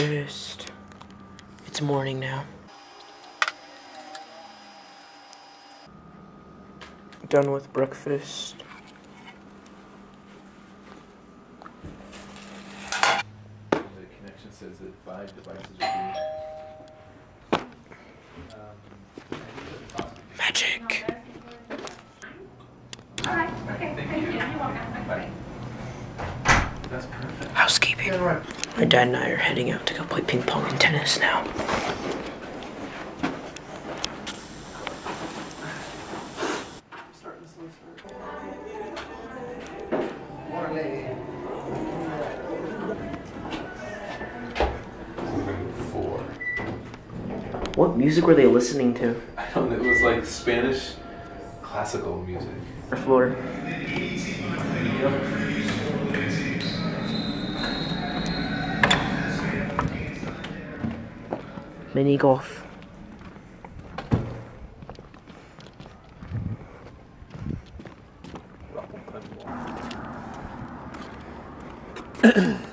It's morning now. Done with breakfast. The connection says that five devices are being. Magic. That's perfect. Housekeeping. My dad and I are heading out to go play ping pong and tennis now. What music were they listening to? I don't know. It was like Spanish classical music. Or floor? Mini golf.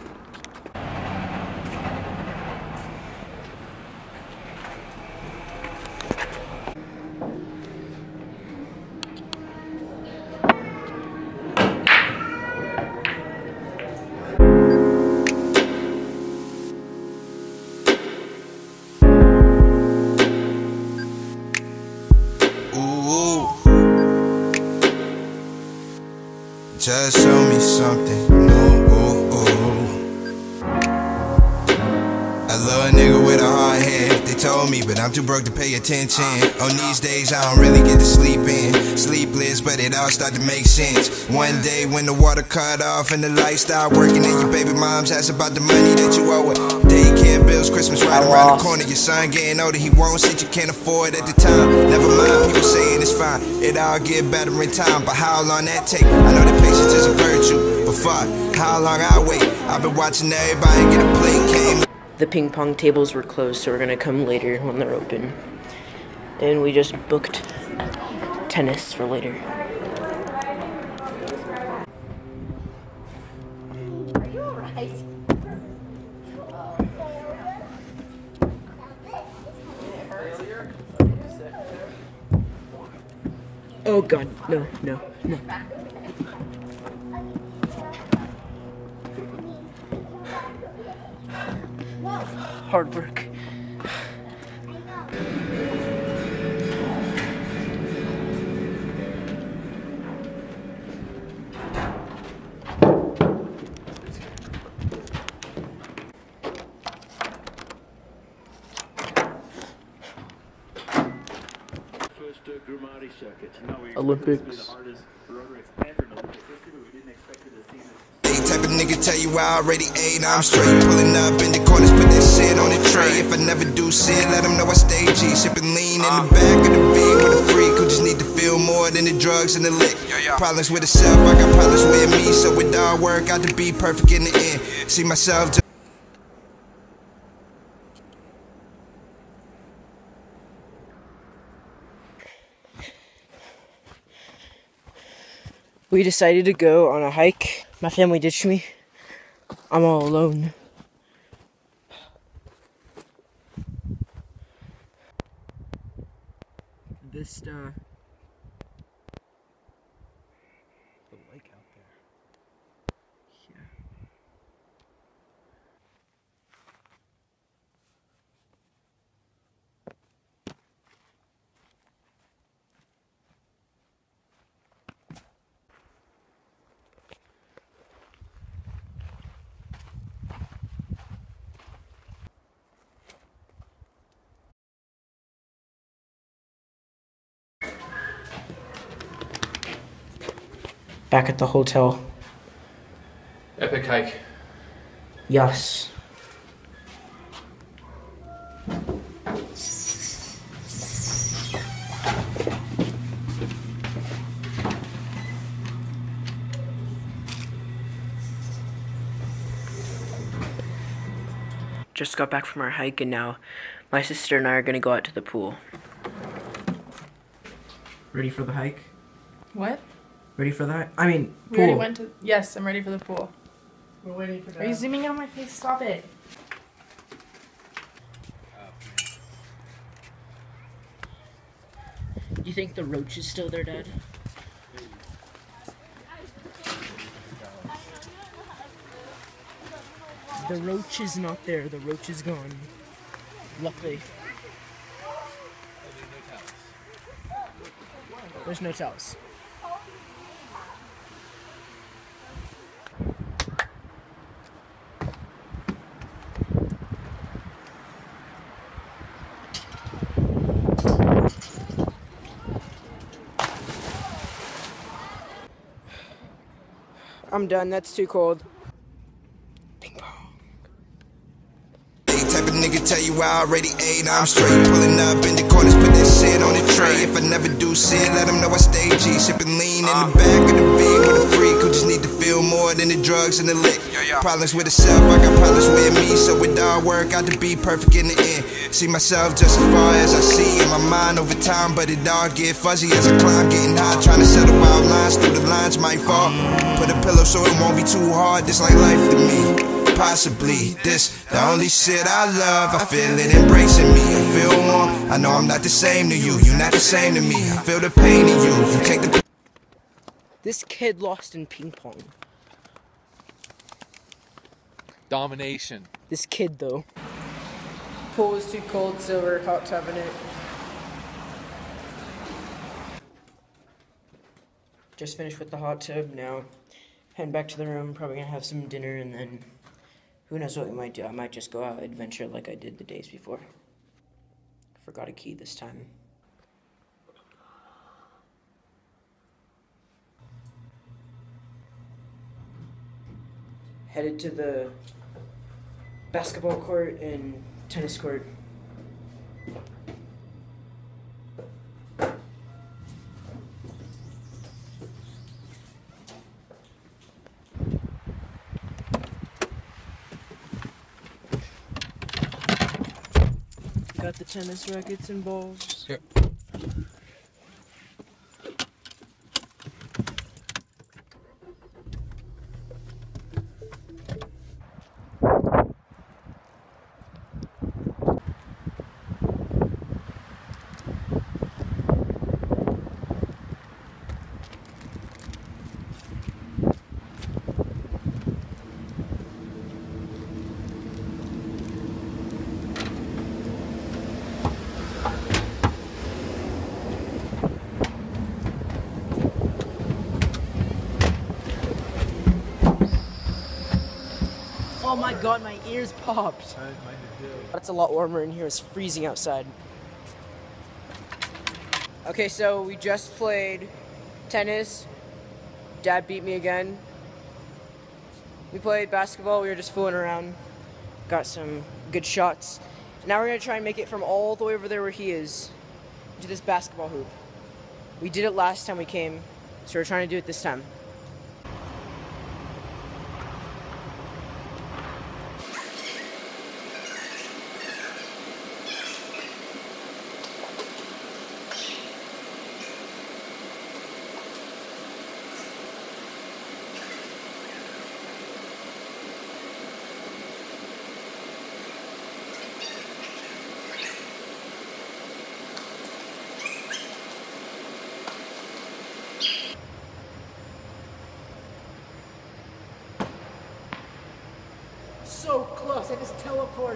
Just show me something told me, but I'm too broke to pay attention. On these days, I don't really get to sleep in. Sleepless, but it all start to make sense. One day when the water cut off and the lights start working, and your baby mom's ask about the money that you owe her. Daycare bills, Christmas right around the corner. Your son getting older, he won't sit, you can't afford at the time. Never mind, people saying it's fine. It all get better in time, but how long that take? I know that patience is a virtue, but fuck, how long I wait? I've been watching everybody get a plate, came The ping pong tables were closed, so we're gonna come later when they're open. And we just booked tennis for later. Oh god, no, no, no. Hard work. First uh, Grimati circuit. No, we Olympics. Tell you I already ate. Now I'm straight pulling up in the corners, put that shit on the tray. If I never do shit, let them know I stay G. Sipping lean in the uh. back of the V with a freak who just need to feel more than the drugs and the lick. Problems with herself, I got problems with me. So it all work out to be perfect in the end. See myself just We decided to go on a hike. My family ditched me. I'm all alone. This The Back at the hotel. Epic hike. Yes. Just got back from our hike and now my sister and I are gonna go out to the pool. Ready for the hike? What? Ready for that? I mean, pool. We already went to. Yes, I'm ready for the pool. We're waiting for that. Are you zooming on my face? Stop it. You think the roach is still there, Dad? The roach is not there. The roach is gone. Luckily. There's no towels. I'm done. That's too cold. Ping pong. Type of nigga tell you I already ate. I'm straight pulling up in the corners, put that shit on the tray. If I never do let them know I stay G. Lean in the back of the V with a freak who just need to feel more than the drugs and the lick. Problems with herself, I got problems with me. So with all work, out to be perfect in the end. See myself just as far as I see in my mind over time, but it all get fuzzy as I climb, getting high, trying to settle wild lines through the lines might fall. Put a pillow so it won't be too hard. This like life to me possibly this the only shit I love. I feel it embracing me. I feel warm. I know I'm not the same to you. You're not the same to me. I feel the pain in you. You take the This kid lost in ping pong. Domination. This kid, though. Pool was too cold, so we're hot tubbing it. Just finished with the hot tub now. Heading back to the room, probably gonna have some dinner and then who knows what we might do. I might just go out adventure like I did the days before. Forgot a key this time. Headed to the basketball court and tennis court. Got the tennis rackets and balls. Yep. My god, my ears popped. It's a lot warmer in here. It's freezing outside. Okay, so we just played tennis. Dad beat me again. We played basketball. We were just fooling around. Got some good shots. Now we're gonna try and make it from all the way over there where he is to this basketball hoop. We did it last time we came, so we're trying to do it this time. So close, I just teleported.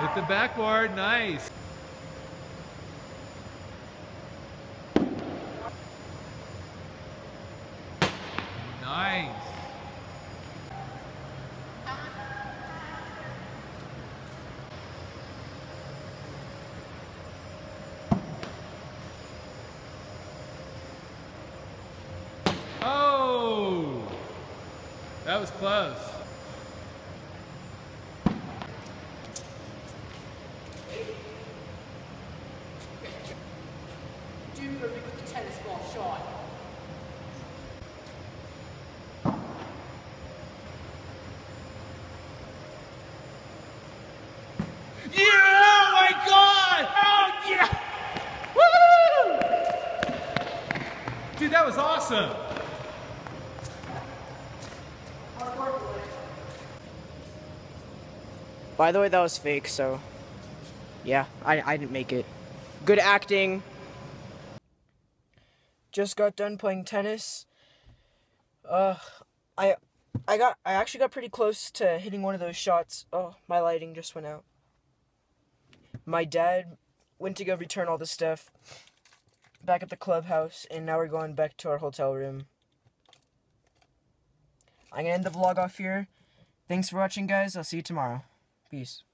Hit the backboard. Nice. Nice. Oh! That was close. Dude, perfect with the tennis ball shot. Yeah! Oh my god! Oh yeah! Woo! Dude, that was awesome. By the way, that was fake, so yeah, I, I didn't make it. Good acting. Just got done playing tennis. Uh, I I got I actually got pretty close to hitting one of those shots. Oh, my lighting just went out. My dad went to go return all the stuff back at the clubhouse, and now we're going back to our hotel room. I'm gonna end the vlog off here. Thanks for watching, guys. I'll see you tomorrow. Isso.